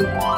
Bye.